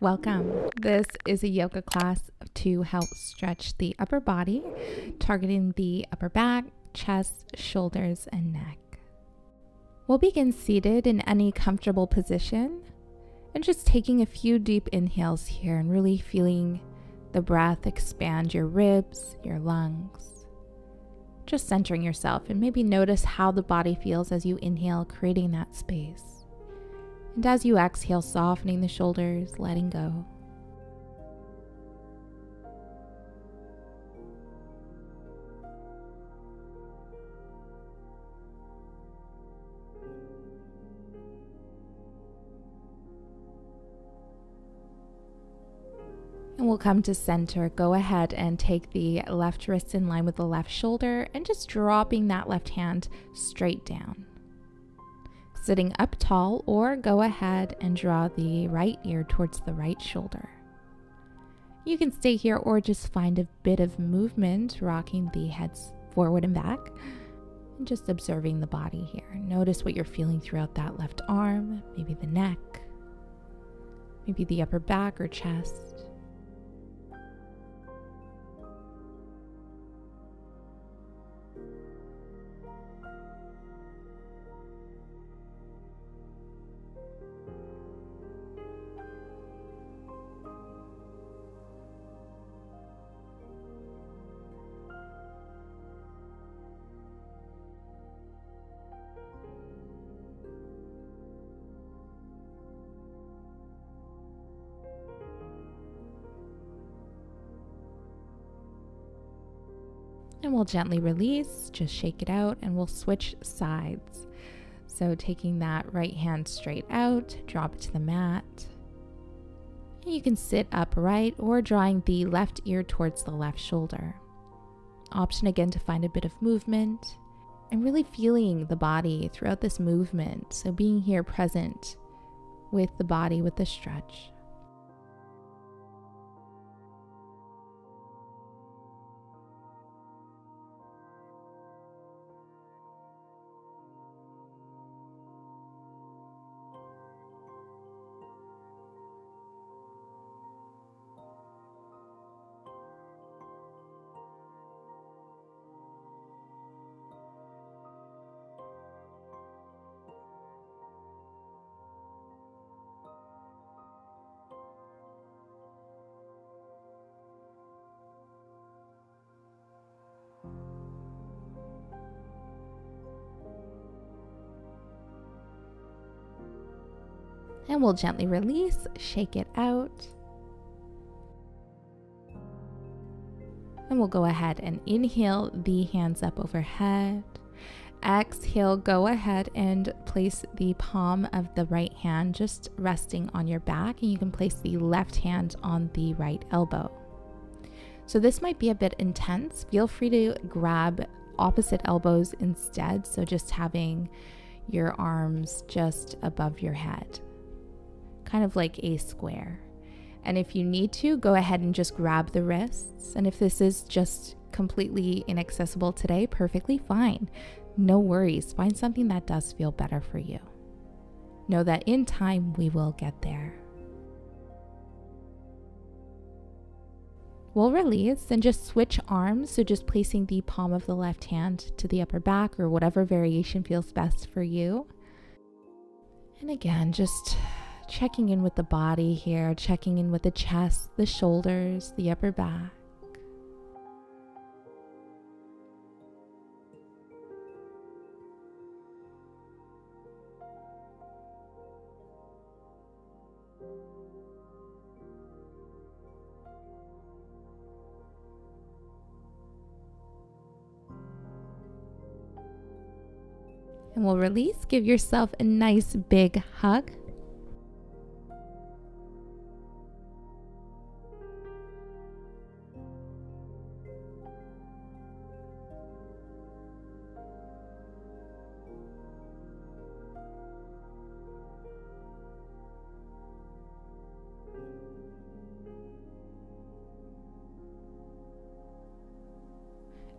Welcome. This is a yoga class to help stretch the upper body, targeting the upper back, chest, shoulders, and neck. We'll begin seated in any comfortable position and just taking a few deep inhales here and really feeling the breath expand your ribs, your lungs. Just centering yourself and maybe notice how the body feels as you inhale, creating that space. And as you exhale, softening the shoulders, letting go. And we'll come to center. Go ahead and take the left wrist in line with the left shoulder and just dropping that left hand straight down sitting up tall, or go ahead and draw the right ear towards the right shoulder. You can stay here or just find a bit of movement, rocking the heads forward and back, and just observing the body here. Notice what you're feeling throughout that left arm, maybe the neck, maybe the upper back or chest. And we'll gently release, just shake it out, and we'll switch sides. So taking that right hand straight out, drop it to the mat. You can sit upright or drawing the left ear towards the left shoulder. Option again to find a bit of movement and really feeling the body throughout this movement. So being here present with the body with the stretch. And we'll gently release, shake it out. And we'll go ahead and inhale the hands up overhead. Exhale, go ahead and place the palm of the right hand just resting on your back, and you can place the left hand on the right elbow. So, this might be a bit intense. Feel free to grab opposite elbows instead. So, just having your arms just above your head kind of like a square. And if you need to, go ahead and just grab the wrists. And if this is just completely inaccessible today, perfectly fine. No worries. Find something that does feel better for you. Know that in time we will get there. We'll release and just switch arms. So, just placing the palm of the left hand to the upper back or whatever variation feels best for you. And again, just checking in with the body here, checking in with the chest, the shoulders, the upper back. And we'll release. Give yourself a nice big hug.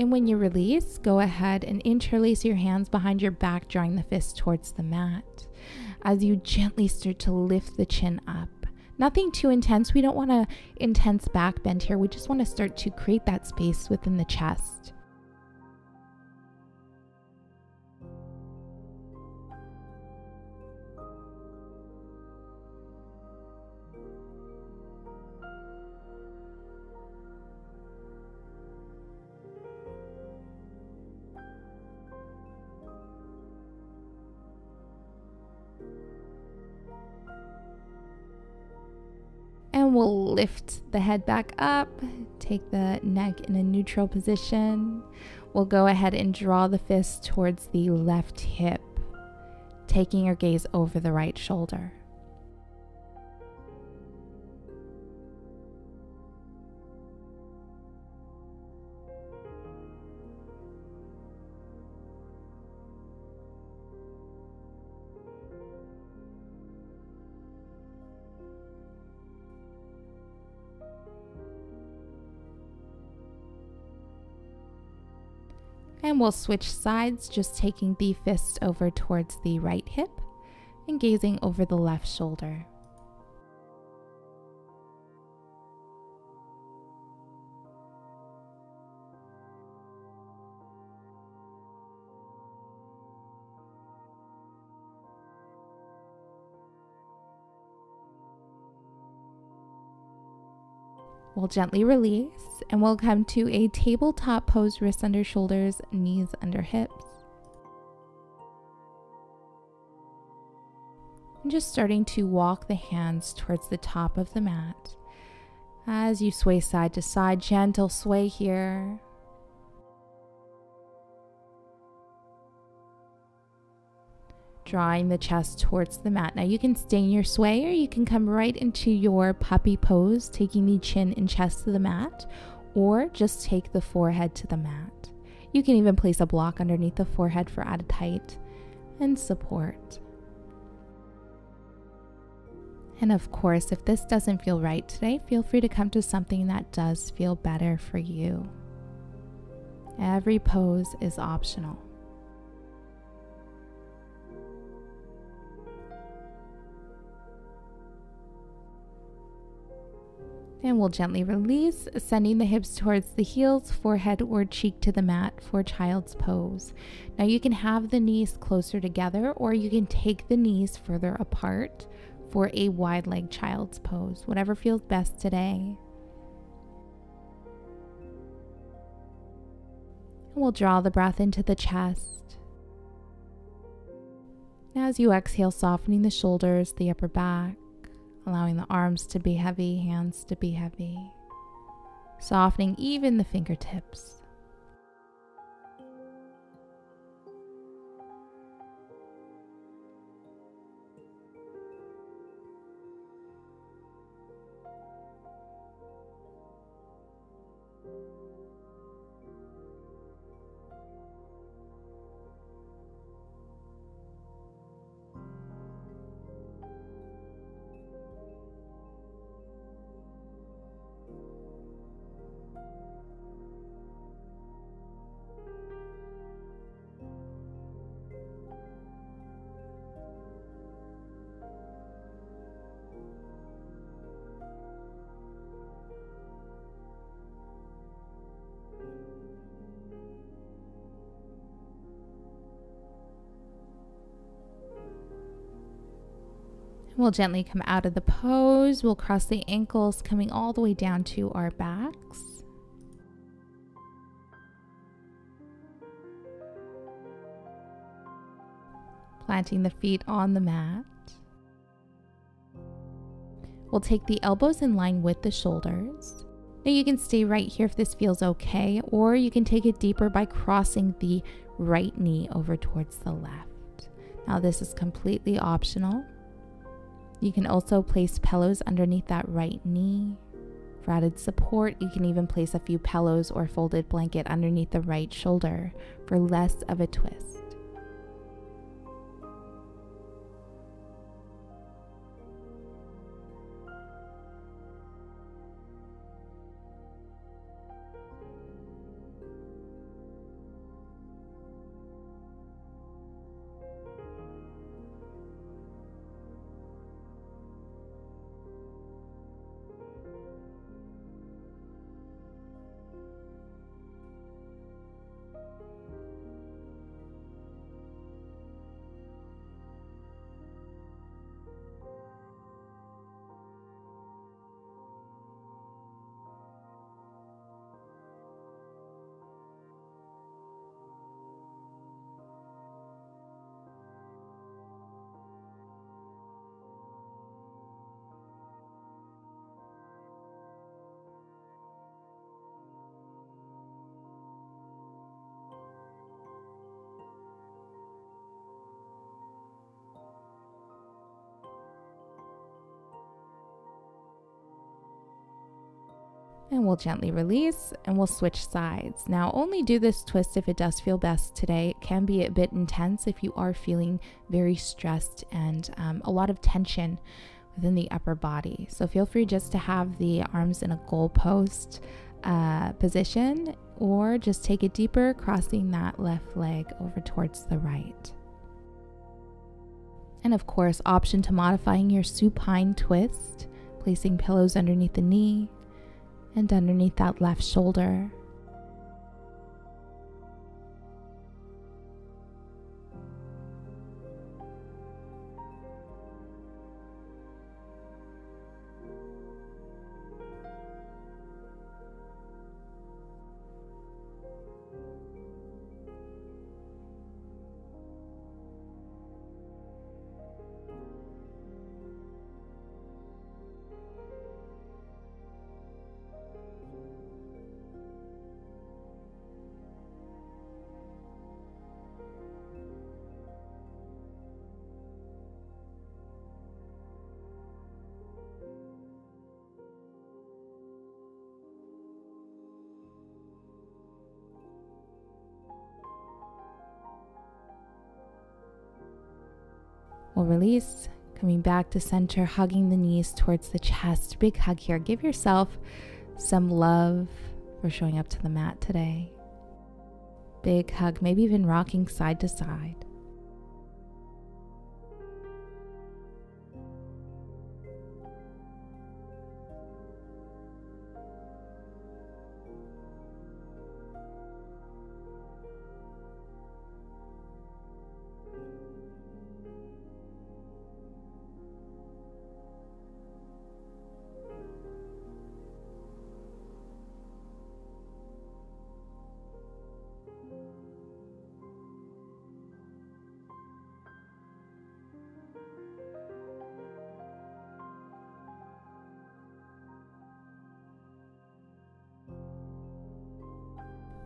And when you release, go ahead and interlace your hands behind your back, drawing the fist towards the mat. As you gently start to lift the chin up, Nothing too intense. We don't want a intense back bend here. We just want to start to create that space within the chest. We'll lift the head back up, take the neck in a neutral position. We'll go ahead and draw the fist towards the left hip, taking your gaze over the right shoulder. We'll switch sides, just taking the fist over towards the right hip and gazing over the left shoulder. We'll gently release and we'll come to a tabletop pose, wrists under shoulders, knees under hips. And just starting to walk the hands towards the top of the mat. As you sway side to side, gentle sway here. Drawing the chest towards the mat. Now you can stay in your sway or you can come right into your puppy pose, taking the chin and chest to the mat, or just take the forehead to the mat. You can even place a block underneath the forehead for added height and support. And of course, if this doesn't feel right today, feel free to come to something that does feel better for you. Every pose is optional. And we'll gently release, sending the hips towards the heels, forehead or cheek to the mat for child's pose. Now you can have the knees closer together or you can take the knees further apart for a wide leg child's pose, whatever feels best today. And we'll draw the breath into the chest. As you exhale, softening the shoulders, the upper back allowing the arms to be heavy, hands to be heavy, softening even the fingertips. We'll gently come out of the pose. We'll cross the ankles, coming all the way down to our backs. Planting the feet on the mat. We'll take the elbows in line with the shoulders. Now you can stay right here if this feels okay, or you can take it deeper by crossing the right knee over towards the left. Now this is completely optional. You can also place pillows underneath that right knee. For added support, you can even place a few pillows or folded blanket underneath the right shoulder for less of a twist. And we'll gently release and we'll switch sides. Now, only do this twist if it does feel best today. It can be a bit intense if you are feeling very stressed and um, a lot of tension within the upper body. So, feel free just to have the arms in a goalpost uh, position or just take it deeper, crossing that left leg over towards the right. And of course, option to modifying your supine twist, placing pillows underneath the knee and underneath that left shoulder. We'll release, coming back to center, hugging the knees towards the chest. Big hug here. Give yourself some love for showing up to the mat today. Big hug, maybe even rocking side to side.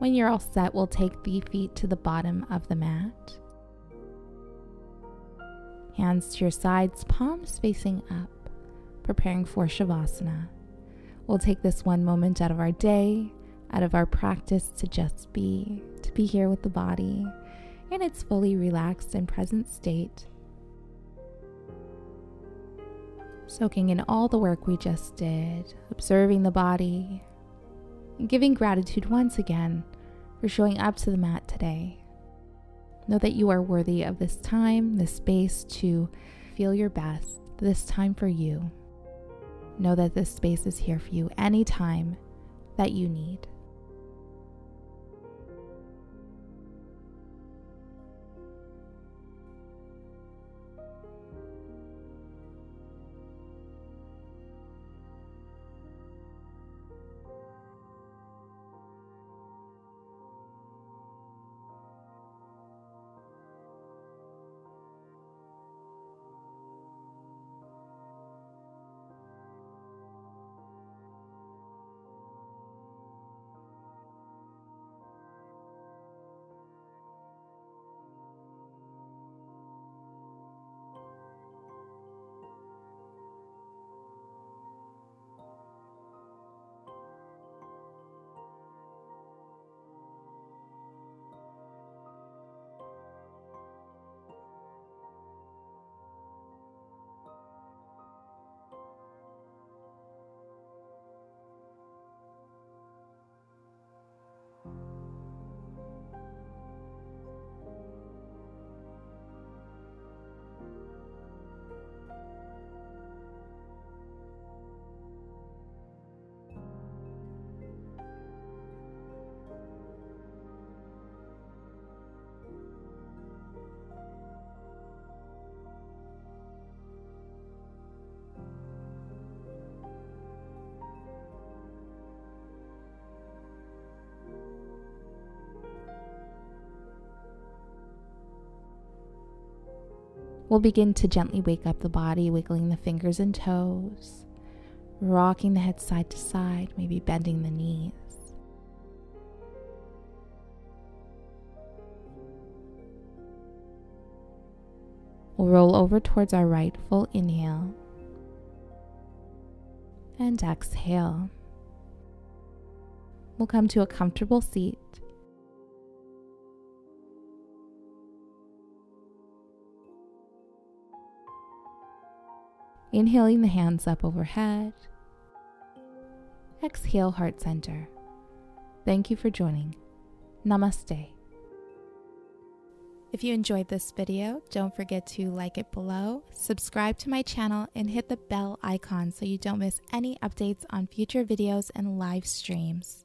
When you're all set, we'll take the feet to the bottom of the mat. Hands to your sides, palms facing up, preparing for Shavasana. We'll take this one moment out of our day, out of our practice to just be, to be here with the body in its fully relaxed and present state. Soaking in all the work we just did, observing the body, giving gratitude once again for showing up to the mat today. Know that you are worthy of this time, this space to feel your best, this time for you. Know that this space is here for you anytime that you need. We'll begin to gently wake up the body, wiggling the fingers and toes, rocking the head side to side, maybe bending the knees. We'll roll over towards our right full inhale and exhale. We'll come to a comfortable seat. Inhaling the hands up overhead. Exhale, heart center. Thank you for joining. Namaste. If you enjoyed this video, don't forget to like it below, subscribe to my channel, and hit the bell icon so you don't miss any updates on future videos and live streams.